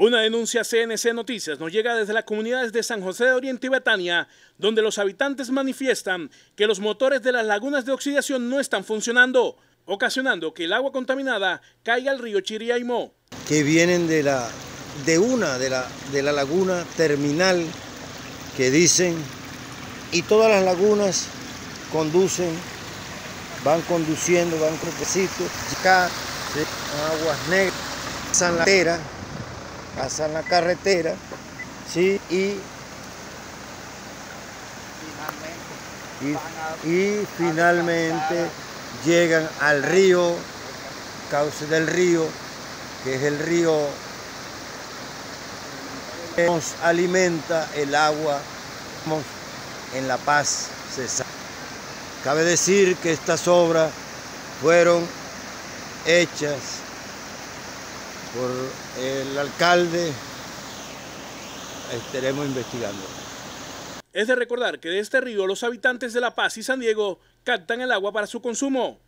Una denuncia CNC Noticias nos llega desde las comunidades de San José de Oriente y Betania, donde los habitantes manifiestan que los motores de las lagunas de oxidación no están funcionando, ocasionando que el agua contaminada caiga al río Chiriaimó. Que vienen de, la, de una de la, de la laguna terminal que dicen, y todas las lagunas conducen, van conduciendo, van crepecitos, acá, aguas negras, San pasan la carretera, ¿sí? y, y, finalmente llegan al río, cauce del río, que es el río que nos alimenta el agua en La Paz, Cesar. Cabe decir que estas obras fueron hechas por el alcalde, estaremos investigando. Es de recordar que de este río los habitantes de La Paz y San Diego captan el agua para su consumo.